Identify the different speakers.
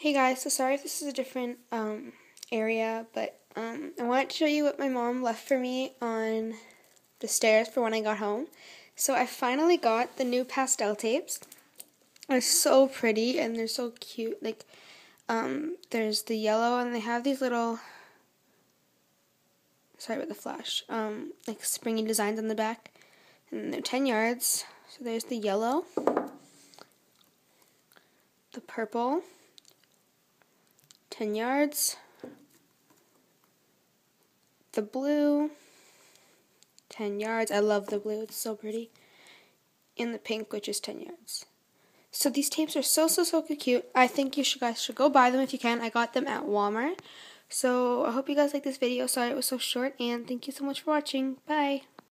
Speaker 1: Hey guys, so sorry if this is a different um, area, but um, I wanted to show you what my mom left for me on the stairs for when I got home. So I finally got the new pastel tapes. They're so pretty and they're so cute. Like, um, there's the yellow and they have these little, sorry about the flash, um, like springy designs on the back. And they're 10 yards. So there's the yellow, the purple, 10 yards. The blue, 10 yards. I love the blue, it's so pretty. And the pink, which is 10 yards. So these tapes are so, so, so cute. I think you should, guys should go buy them if you can. I got them at Walmart. So I hope you guys like this video. Sorry it was so short, and thank you so much for watching. Bye.